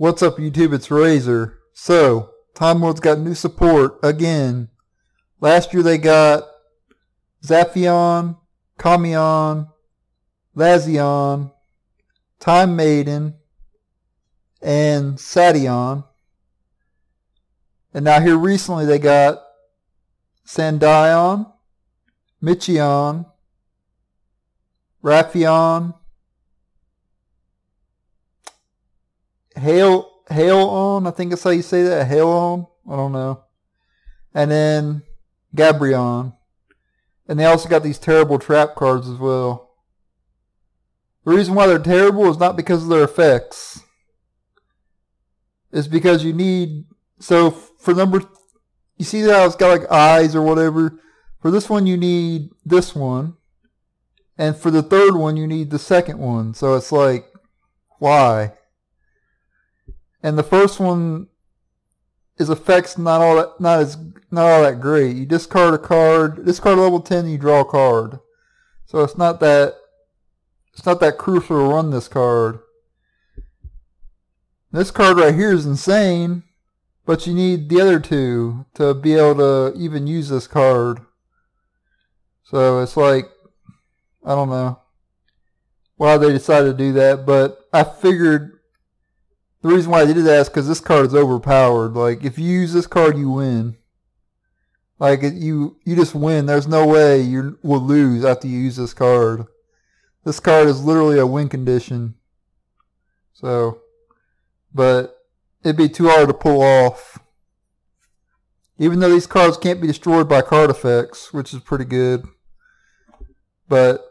What's up YouTube? It's Razer. So, Time Lord's got new support again. Last year they got Zaphion, Kamion, Lazion, Time Maiden, and Sadion. And now here recently they got Sandion, Michion, Raphion, Hail Hailon, I think that's how you say that. Hailon, I don't know. And then Gabrion, and they also got these terrible trap cards as well. The reason why they're terrible is not because of their effects. It's because you need so for number you see how it's got like eyes or whatever. For this one you need this one. And for the third one you need the second one. So it's like why? And the first one is effects not all that not as not all that great. You discard a card, discard level ten, you draw a card. So it's not that it's not that crucial to run this card. This card right here is insane, but you need the other two to be able to even use this card. So it's like I don't know why they decided to do that, but I figured the reason why I did that is because this card is overpowered. Like, if you use this card, you win. Like, you you just win. There's no way you will lose after you use this card. This card is literally a win condition. So, but it'd be too hard to pull off. Even though these cards can't be destroyed by card effects, which is pretty good. But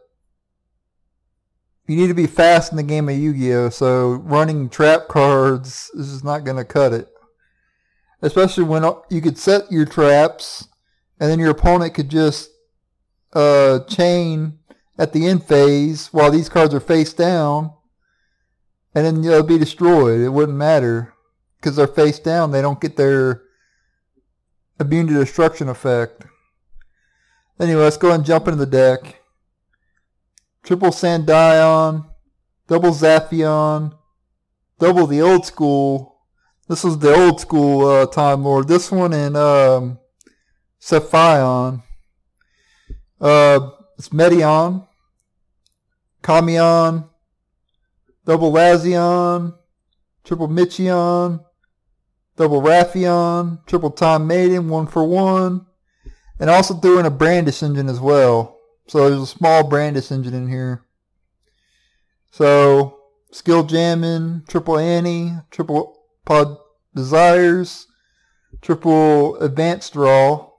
you need to be fast in the game of Yu-Gi-Oh! So running trap cards is not going to cut it. Especially when you could set your traps, and then your opponent could just uh, chain at the end phase while these cards are face down, and then they'll be destroyed. It wouldn't matter because they're face down. They don't get their immune to destruction effect. Anyway, let's go and jump into the deck triple Sandion, double Zaphion, double the old school. This was the old school uh, Time Lord. This one and um, Cephion. Uh, it's Metaion, Kamion, double Lazion, triple Michion, double Raphion, triple Time Maiden, one for one, and also threw in a Brandish engine as well. So there's a small Brandish engine in here. So skill jamming, triple Annie, triple pod desires, triple advanced draw,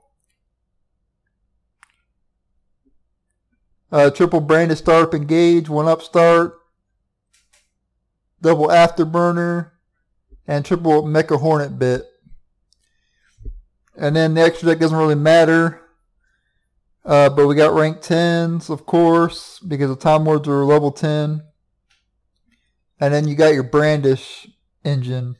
uh, triple Brandish startup engage, one up start, double afterburner, and triple mecha hornet bit. And then the extra deck doesn't really matter. Uh, but we got rank 10s, of course, because the Time Lords are level 10. And then you got your Brandish engine.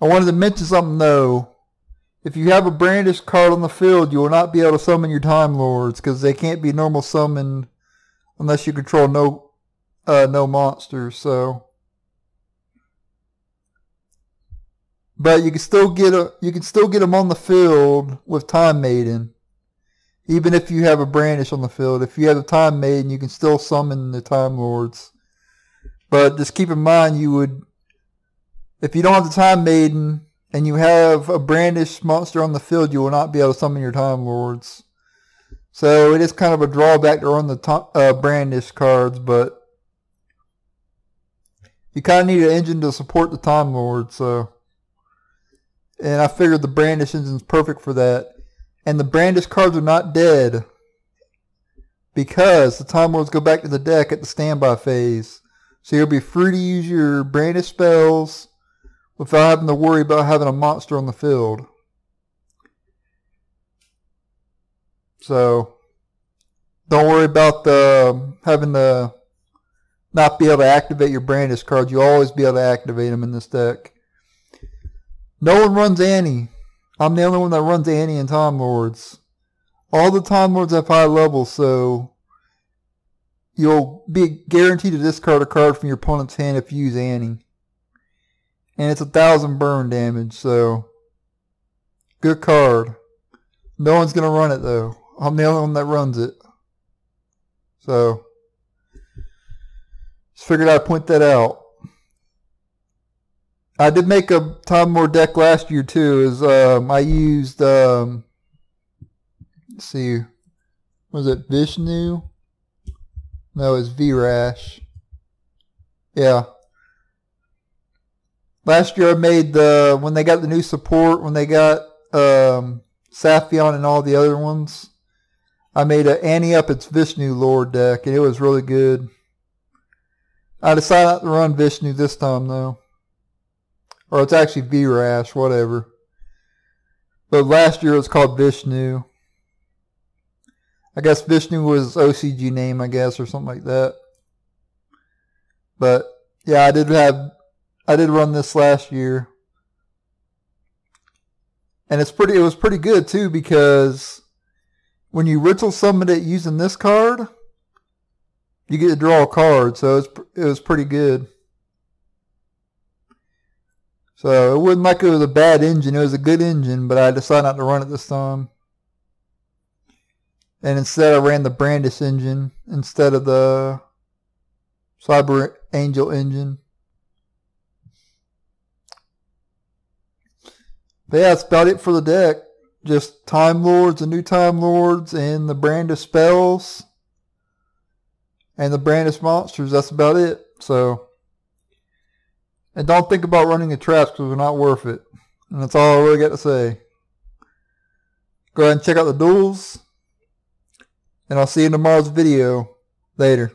I wanted to mention something though. If you have a Brandish card on the field, you will not be able to summon your Time Lords because they can't be normal summoned unless you control no uh, no monsters. So But you can still get a you can still get them on the field with Time Maiden, even if you have a Brandish on the field. If you have a Time Maiden, you can still summon the Time Lords. But just keep in mind, you would if you don't have the Time Maiden and you have a Brandish monster on the field, you will not be able to summon your Time Lords. So it is kind of a drawback to run the uh, Brandish cards, but you kind of need an engine to support the Time Lord. So. And I figured the Brandish engine is perfect for that. And the Brandish cards are not dead because the Time Lords go back to the deck at the standby phase. So you'll be free to use your Brandish spells without having to worry about having a monster on the field. So don't worry about the um, having to not be able to activate your Brandish cards. You'll always be able to activate them in this deck. No one runs Annie. I'm the only one that runs Annie and Time Lords. All the Time Lords have high levels, so you'll be guaranteed to discard a card from your opponent's hand if you use Annie. And it's a thousand burn damage, so good card. No one's gonna run it though. I'm the only one that runs it. So just figured I'd point that out. I did make a Time Lord deck last year too. Is um, I used um, let's see, was it Vishnu? No, it's Vrash. Yeah. Last year I made the when they got the new support when they got um, Zaphion and all the other ones. I made a Annie up its Vishnu Lord deck and it was really good. I decided not to run Vishnu this time though. Or it's actually Virash, whatever. But last year it was called Vishnu. I guess Vishnu was OCG name, I guess, or something like that. But yeah, I did have I did run this last year. And it's pretty it was pretty good too because when you ritual summon it using this card, you get to draw a card, so it's it was pretty good. So it wasn't like it was a bad engine. It was a good engine, but I decided not to run it this time. And instead I ran the Brandish engine instead of the Cyber Angel engine. But yeah, that's about it for the deck. Just Time Lords and new Time Lords and the Brandish spells and the Brandish monsters. That's about it. So and don't think about running the traps because they're not worth it. And that's all I really got to say. Go ahead and check out the duels. And I'll see you in tomorrow's video. Later.